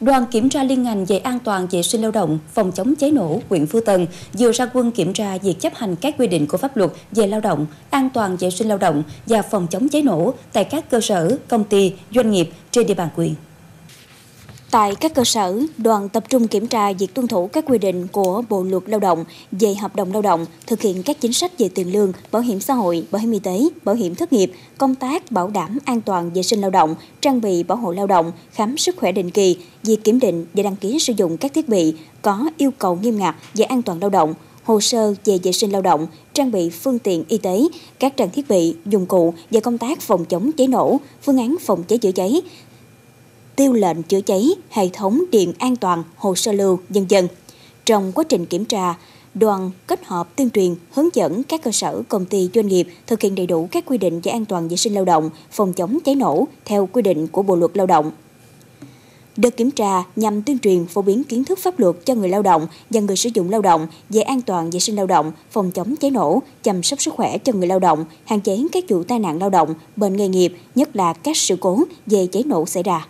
Đoàn kiểm tra liên ngành về an toàn vệ sinh lao động, phòng chống cháy nổ huyện Phú Tân vừa ra quân kiểm tra việc chấp hành các quy định của pháp luật về lao động, an toàn vệ sinh lao động và phòng chống cháy nổ tại các cơ sở, công ty, doanh nghiệp trên địa bàn huyện. Tại các cơ sở, đoàn tập trung kiểm tra việc tuân thủ các quy định của Bộ luật Lao động về hợp đồng lao động, thực hiện các chính sách về tiền lương, bảo hiểm xã hội, bảo hiểm y tế, bảo hiểm thất nghiệp, công tác bảo đảm an toàn vệ sinh lao động, trang bị bảo hộ lao động, khám sức khỏe định kỳ, việc kiểm định và đăng ký sử dụng các thiết bị có yêu cầu nghiêm ngặt về an toàn lao động, hồ sơ về vệ sinh lao động, trang bị phương tiện y tế, các trang thiết bị, dụng cụ và công tác phòng chống cháy nổ, phương án phòng cháy chữa cháy, tiêu lệnh chữa cháy, hệ thống điện an toàn, hồ sơ lưu, dân dân. Trong quá trình kiểm tra, đoàn kết hợp tuyên truyền, hướng dẫn các cơ sở, công ty, doanh nghiệp thực hiện đầy đủ các quy định về an toàn vệ sinh lao động, phòng chống cháy nổ theo quy định của Bộ luật Lao động. Đợt kiểm tra nhằm tuyên truyền phổ biến kiến thức pháp luật cho người lao động và người sử dụng lao động về an toàn vệ sinh lao động, phòng chống cháy nổ, chăm sóc sức khỏe cho người lao động, hạn chế các vụ tai nạn lao động, bệnh nghề nghiệp, nhất là các sự cố về cháy nổ xảy ra.